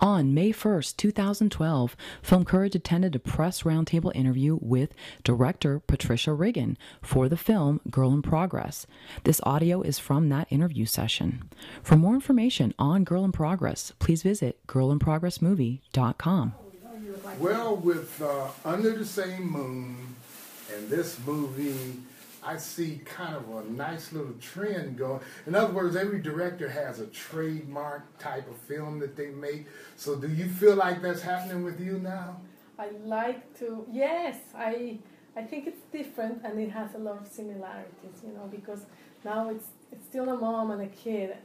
On May 1st, 2012, Film Courage attended a press roundtable interview with director Patricia Riggen for the film Girl in Progress. This audio is from that interview session. For more information on Girl in Progress, please visit girlinprogressmovie.com. Well, with uh, Under the Same Moon and this movie, I see kind of a nice little trend going. In other words, every director has a trademark type of film that they make. So, do you feel like that's happening with you now? I like to. Yes, I. I think it's different, and it has a lot of similarities. You know, because now it's it's still a mom and a kid,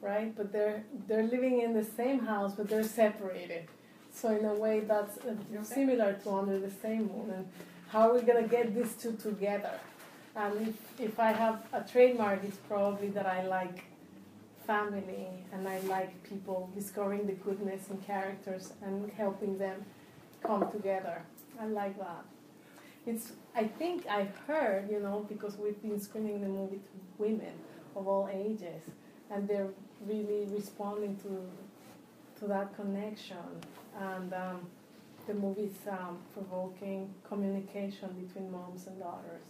right? But they're they're living in the same house, but they're separated. So in a way, that's uh, similar to Under the Same Moon. And how are we gonna get these two together? And if, if I have a trademark, it's probably that I like family and I like people discovering the goodness in characters and helping them come together. I like that. It's I think I've heard, you know, because we've been screening the movie to women of all ages and they're really responding to to that connection and um, the movie's um, provoking communication between moms and daughters.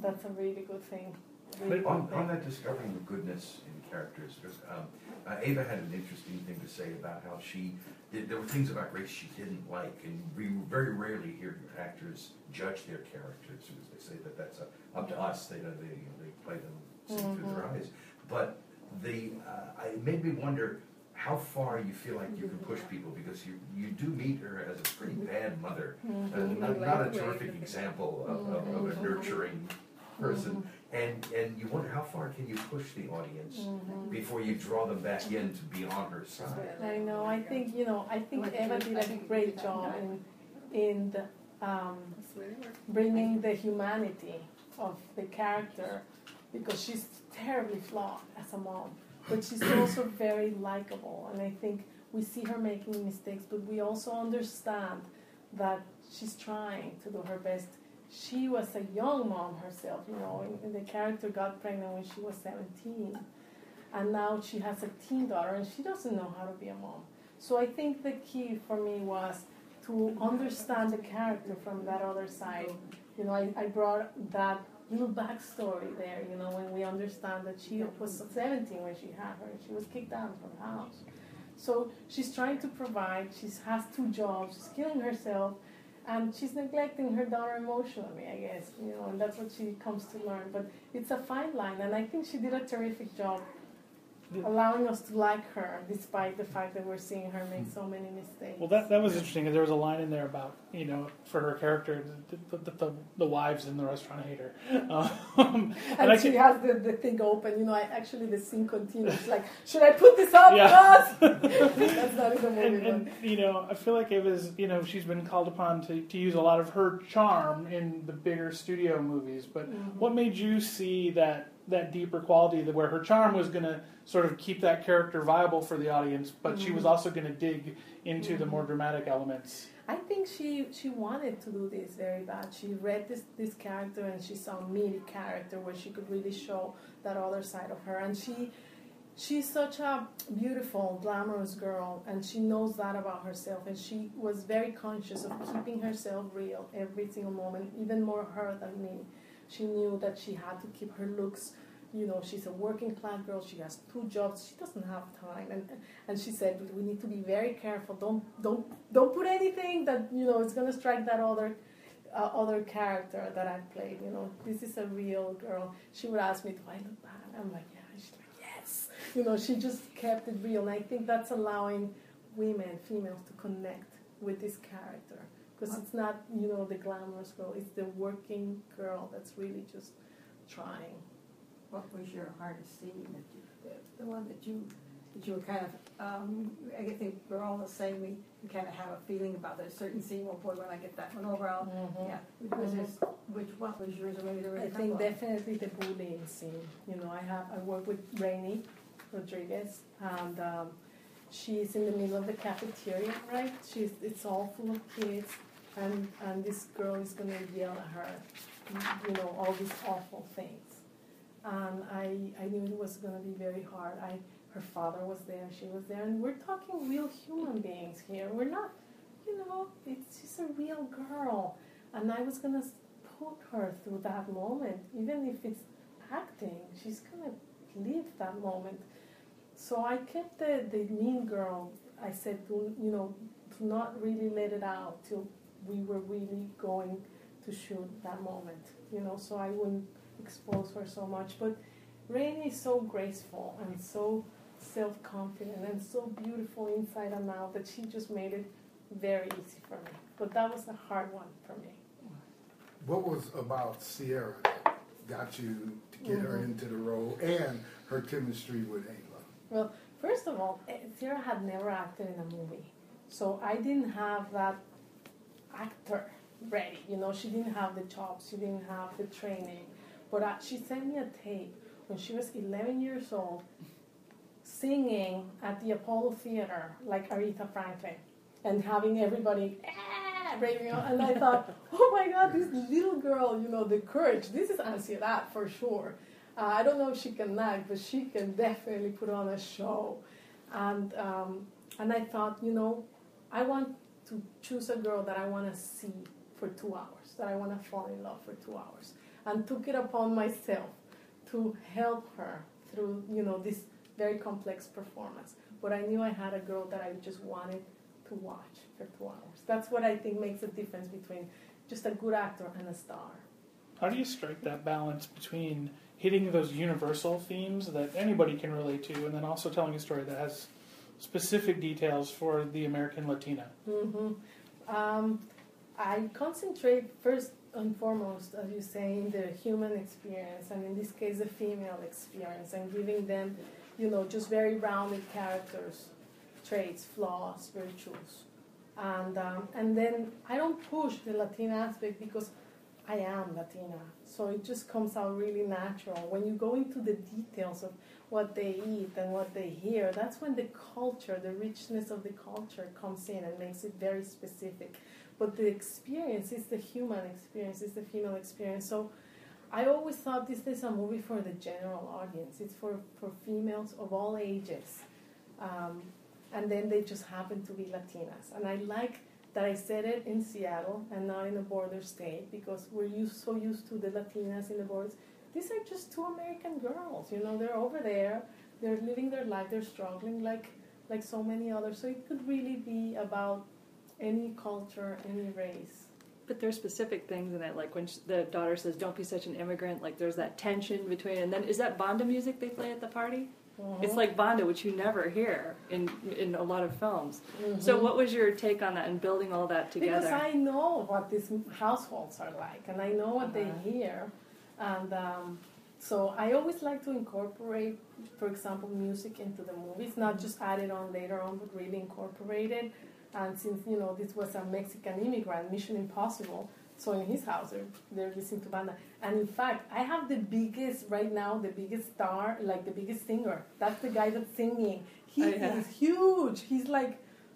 That's a really good thing. Really But on, good on that discovering the goodness in characters, um, uh, Eva had an interesting thing to say about how she, there there were things about race she didn't like, and we very rarely hear actors judge their characters, because they say that that's uh, up to us, they, they, they play them, see through their eyes. But the, uh, I- it made me wonder how far you feel like you can push people, because you, you do meet her as a pretty bad mother, uh, not, not a terrific example of, of, of a nurturing person. And, and you wonder how far can you push the audience before you draw them back in to be on her side? I know. I think you know. I think Eva did a great job in in the, um, bringing the humanity of the character because she's terribly flawed as a mom, but she's also very likable. And I think we see her making mistakes, but we also understand that she's trying to do her best. She was a young mom herself, you know, and, the character got pregnant when she was 17 and now she has a teen daughter and she doesn't know how to be a mom. So I think the key for me was to understand the character from that other side. You know, I, I brought that little backstory there, you know, when we understand that she was 17 when she had her. She was kicked out of the house. So she's trying to provide, she has two jobs, she's killing herself, and she's neglecting her daughter emotionally, I guess, you know, and that's what she comes to learn. But it's a fine line, and I think she did a terrific job allowing us to like her despite the fact that we're seeing her make so many mistakes. Well, that that was interesting. 'cause There was a line in there about you know for her character, the the, the, the wives in the restaurant hate her. Um, and I she can- has the, the thing open, you know, I actually the scene continues like, should I put this up? Yeah. That's not in the movie. and, and you know, I feel like it was you know she's been called upon to, to use a lot of her charm in the bigger studio movies. But Mm-hmm. what made you see that that deeper quality that where her charm was going to sort of keep that character viable for the audience, but she Mm-hmm. was also going to dig into the more dramatic elements. I think she she wanted to do this very bad. She read this this character and she saw a meaty character where she could really show that other side of her. And she she's such a beautiful, glamorous girl, and she knows that about herself. And she was very conscious of keeping herself real every single moment, even more her than me. She knew that she had to keep her looks. You know, she's a working class girl. She has two jobs. She doesn't have time, and and she said we need to be very careful. Don't don't don't put anything that you know is gonna strike that other uh, other character that I played. You know, this is a real girl. She would ask me, "Do I look bad?" I'm like, "Yeah." She's like, "Yes." You know, she just kept it real, and I think that's allowing women, females, to connect with this character because it's not you know the glamorous girl. It's the working girl that's really just trying. What was your hardest scene that you, the, the one that you, that you were kind of, um, I think we're all the same, we, we kind of have a feeling about a certain scene, well, boy, when I get that one over, I'll, yeah. Was this, which, what was yours, or maybe there I think definitely the bullying scene. You know, I have I work with Raini Rodriguez, and um, she's in the middle of the cafeteria, right? She's it's all full of kids, and and this girl is gonna yell at her, you know, all these awful things. And I I knew it was gonna be very hard. I her father was there, she was there, and we're talking real human beings here. We're not, you know, it's just a real girl. And I was gonna put her through that moment, even if it's acting, she's gonna live that moment. So I kept the, the mean girl, I said to, you know, to not really let it out till we were really going to shoot that moment, you know, so I wouldn't expose her so much. But Raini is so graceful and so self confident and so beautiful inside and out that she just made it very easy for me. But that was a hard one for me. What was about Cierra that got you to get her Mhm. into the role and her chemistry with Eva? Well, first of all, Cierra had never acted in a movie, so I didn't have that actor ready. You know, she didn't have the chops, she didn't have the training. But uh, she sent me a tape when she was 11 years old, singing at the Apollo Theater like Aretha Franklin, and having everybody ah, raving out. And I thought, oh my God, this little girl, you know, the courage. This is Ansiedad for sure. Uh, I don't know if she can act, but she can definitely put on a show. And um, and I thought, you know, I want to choose a girl that I want to see for two hours, that I want to fall in love for two hours, and took it upon myself to help her through, you know, this very complex performance. But I knew I had a girl that I just wanted to watch for two hours. That's what I think makes a difference between just a good actor and a star. How do you strike that balance between hitting those universal themes that anybody can relate to, and then also telling a story that has specific details for the American Latina? hmm Um, I concentrate first and foremost, as you say, in the human experience, and in this case, the female experience, and giving them, you know, just very rounded characters, traits, flaws, virtues, and um, and then I don't push the Latina aspect because I am Latina, so it just comes out really natural. When you go into the details of what they eat and what they hear, that's when the culture, the richness of the culture comes in and makes it very specific. But the experience is the human experience, is the female experience. So I always thought this is a movie for the general audience. It's for, for females of all ages. Um, and then they just happen to be Latinas. And I like that I said it in Seattle and not in a border state because we're used, so used to the Latinas in the borders. These are just two American girls, you know, they're over there, they're living their life, they're struggling like, like so many others. So it could really be about any culture, any race. But there's specific things in it, like when sh the daughter says, "Don't be such an immigrant." Like there's that tension between, and then is that banda music they play at the party? It's like banda, which you never hear in in a lot of films. So what was your take on that and building all that together? Because I know what these households are like, and I know what they hear, and um, so I always like to incorporate, for example, music into the movies, not just add it on later on, but really incorporate it. And since you know this was a Mexican immigrant, Mission Impossible, so in his house they're, listening to banda. And in fact, I have the biggest right now, the biggest star, like the biggest singer. That's the guy that's singing. He Oh, yeah. is huge. He's like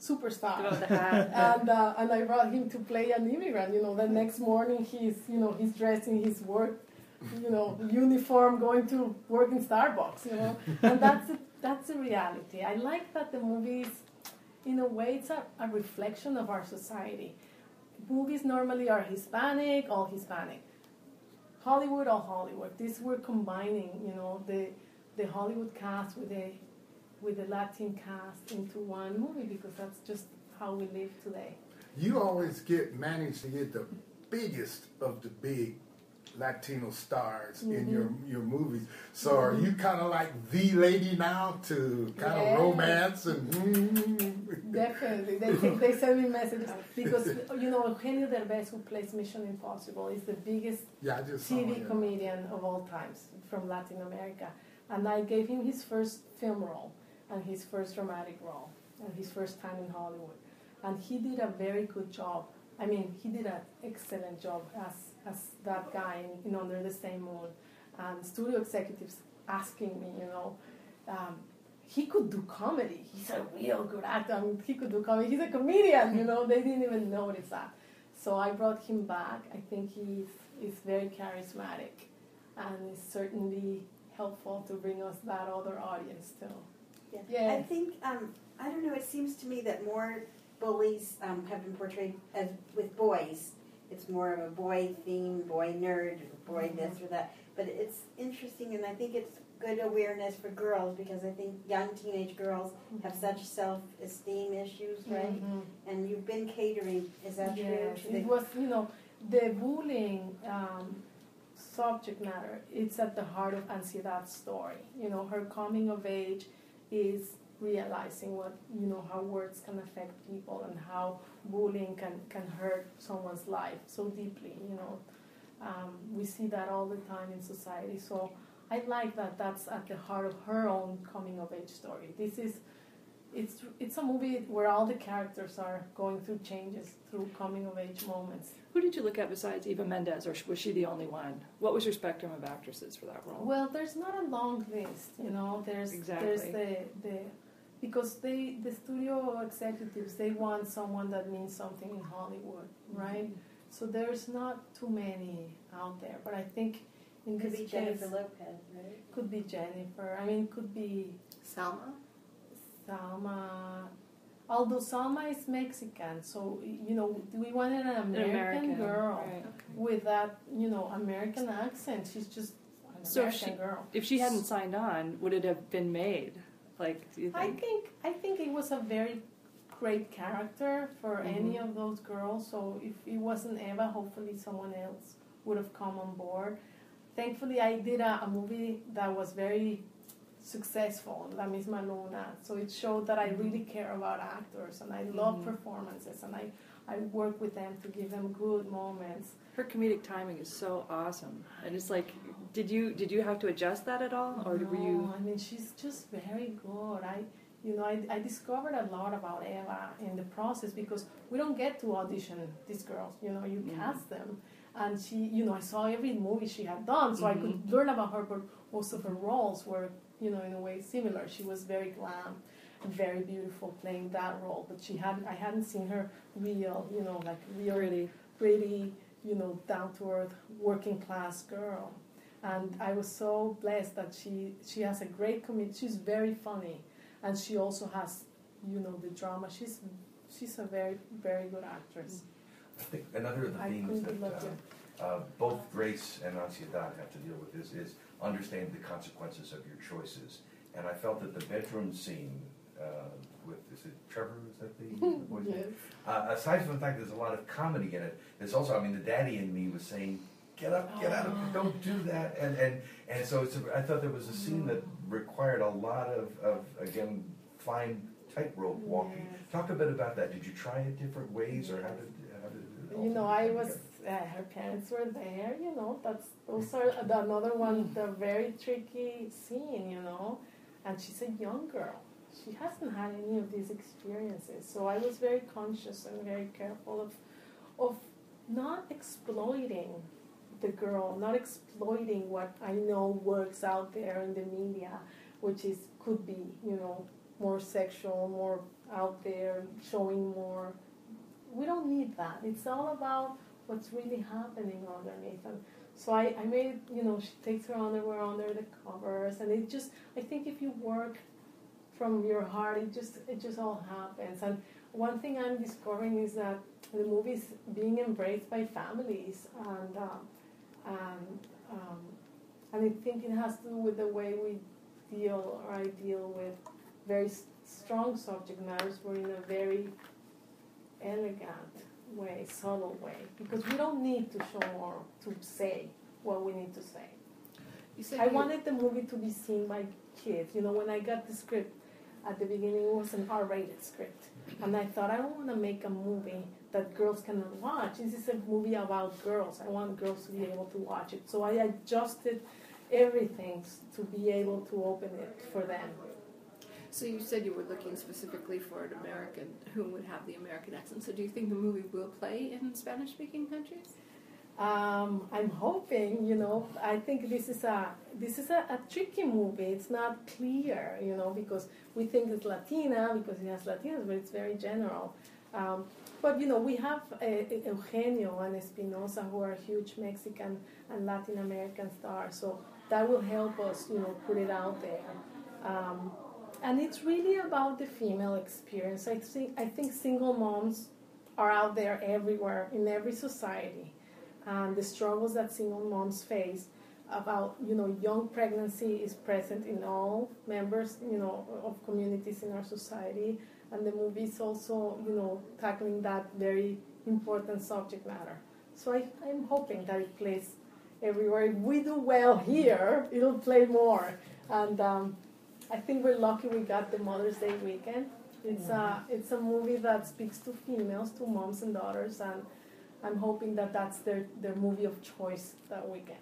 superstar and uh, and I brought him to play an immigrant. You know, the next morning he's you know he's dressed in his work, you know, uniform, going to work in Starbucks. You know, and that's the, that's the reality. I like that the movies, in a way, it's a, a reflection of our society. Movies normally are Hispanic, all Hispanic. Hollywood, all Hollywood. This we're combining, you know, the the Hollywood cast with the with the Latin cast into one movie because that's just how we live today. You always get manage to get the biggest of the big Latino stars in Mm-hmm. your your movies. So are you kind of like the lady now to kind Yeah. of romance and? mm, Definitely, they they send me messages because you know Eugenio Derbez, who plays Mission Impossible, is the biggest yeah, TV comedian of all times from Latin America, and I gave him his first film role and his first dramatic role and his first time in Hollywood, and he did a very good job. I mean, he did an excellent job as as that guy in, in Under the Same Moon, and studio executives asking me, you know. Um, he could do comedy. He's a real good actor. I mean, he could do comedy. He's a comedian, you know. They didn't even notice that. So I brought him back. I think he's, he's very charismatic and is certainly helpful to bring us that other audience too. Yeah. I think um, I don't know. It seems to me that more bullies um, have been portrayed as with boys. It's more of a boy theme, boy nerd, boy Mm-hmm. this or that. But it's interesting, and I think it's good awareness for girls because I think young teenage girls have such self-esteem issues, right? Mhm. And you've been catering. Is that Yes, true? to it the- was, you know, the bullying um, subject matter, it's at the heart of Ansiedad's story. You know, her coming of age is realizing what, you know, how words can affect people and how bullying can, can hurt someone's life so deeply, you know. Um, we see that all the time in society. So I like that that's at the heart of her own coming of age story. This is it's it's a movie where all the characters are going through changes through coming of age moments. Who did you look at besides Eva Mendes, or was she the only one? What was your spectrum of actresses for that role? Well, there's not a long list, you know. There's Exactly. there's the the because they the studio executives they want someone that means something in Hollywood, mm-hmm. right? So there's not too many out there, but I think in Could this be case Jennifer Lopez, right? could be Jennifer. I mean, could be Selma? Salma. Although Salma is Mexican, so you know we wanted an An American, girl right. with that you know American accent. She's just an So if American she- girl. If she hadn't signed on, would it have been made? Like, do you I think? think I think it was a very great character for Mhm. any of those girls. So if it wasn't Eva, hopefully someone else would have come on board. Thankfully, I did a, a movie that was very successful, La Misma Luna. So it showed that I really care about actors and I love Mhm. performances and I, I work with them to give them good moments. Her comedic timing is so awesome, and it's like, did you did you have to adjust that at all, or were you? No, I mean, she's just very good. I, you know, I, I discovered a lot about Eva in the process because we don't get to audition these girls. You know, you Mhm. cast them, and she, you know, I saw every movie she had done, so I could Mhm. learn about her. But most of her roles were, you know, in a way similar. She was very glam, very beautiful playing that role. But she hadn't I hadn't seen her real, you know, like real Pretty. pretty, you know, down to earth, working class girl. And I was so blessed that she she has a great comedy. She's very funny, and she also has, you know, the drama. She's she's a very very good actress. I think another of the I themes that uh, uh, both Grace and Ansiedad have to deal with is, is understanding the consequences of your choices. And I felt that the bedroom scene uh, with, is it Trevor, is that the the boy's name? Uh, aside from the fact there's a lot of comedy in it, there's also, I mean, the daddy in me was saying, "Get up, get out, of, here, don't do that." And and and so it's a, I thought there was a scene that required a lot of, of again fine tightrope walking. Yes. Talk a bit about that. Did you try it different ways, or how did how did? You know, I was. Uh, her parents were there. You know, that's those are the, another one. The very tricky scene. You know, and she's a young girl. She hasn't had any of these experiences, so I was very conscious and very careful of, of not exploiting the girl, not exploiting what I know works out there in the media, which is could be you know more sexual, more out there, showing more. We don't need that. It's all about what's really happening underneath. And so I, I made, you know, she takes her underwear under the covers, and it just, I think if you work from your heart, it just, it just all happens. And one thing I'm discovering is that the movie's being embraced by families, and um, and um, and I think it has to do with the way we deal or I deal with very strong subject matters. We're in a very elegant way, subtle way, because we don't need to show or to say what we need to say. You said I wanted the movie to be seen by kids. You know, when I got the script at the beginning, it was an R-rated script, and I thought I don't want to make a movie that girls cannot watch. This is a movie about girls. I want girls to be able to watch it. So I adjusted everything to be able to open it for them. So you said you were looking specifically for an American who would have the American accent. So do you think the movie will play in Spanish-speaking countries? Um, I'm hoping, you know, I think this is a this is a, a tricky movie. It's not clear, you know, because we think it's Latina because it has Latinos, but it's very general. Um, but you know, we have uh, Eugenio and Espinoza who are huge Mexican and Latin American stars, so that will help us, you know, put it out there. Um, and it's really about the female experience. I think I think single moms are out there everywhere in every society, and the struggles that single moms face about you know young pregnancy is present in all members you know of communities in our society, and the movie is also you know tackling that very important subject matter. So I, I'm hoping that it plays everywhere. If we do well here, it'll play more. And um, I think we're lucky we got the Mother's Day weekend. It's a it's a movie that speaks to females, to moms and daughters, and I'm hoping that that's their, their movie of choice that weekend.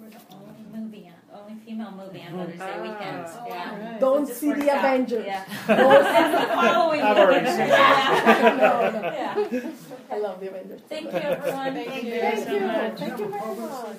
We're the only movie, on, only female movie on Mother's Day weekend. Ah. Yeah. Oh, Don't It see the out. Avengers. Yeah. Don't That's the following I've already weekend. seen Yeah. No, no. Yeah. I love the Avengers. Thank you, everyone. Thank you Thank so much. Thank you very much.